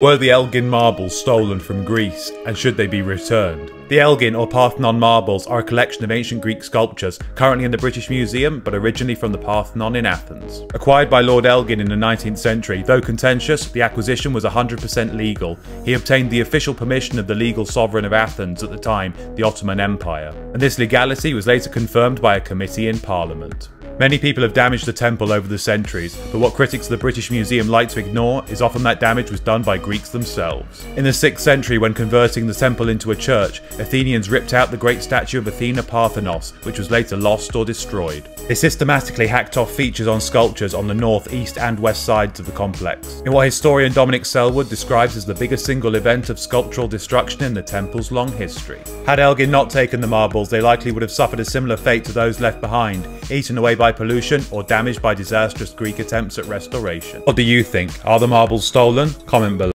Were the Elgin marbles stolen from Greece, and should they be returned? The Elgin or Parthenon marbles are a collection of ancient Greek sculptures currently in the British Museum, but originally from the Parthenon in Athens. Acquired by Lord Elgin in the 19th century, though contentious, the acquisition was 100% legal. He obtained the official permission of the legal sovereign of Athens at the time, the Ottoman Empire, and this legality was later confirmed by a committee in Parliament. Many people have damaged the temple over the centuries, but what critics of the British Museum like to ignore is often that damage was done by Greeks themselves. In the 6th century, when converting the temple into a church, Athenians ripped out the great statue of Athena Parthenos, which was later lost or destroyed. They systematically hacked off features on sculptures on the north, east, and west sides of the complex, in what historian Dominic Selwood describes as the biggest single event of sculptural destruction in the temple's long history. Had Elgin not taken the marbles, they likely would have suffered a similar fate to those left behind, eaten away by pollution or damaged by disastrous Greek attempts at restoration. What do you think? Are the marbles stolen? Comment below.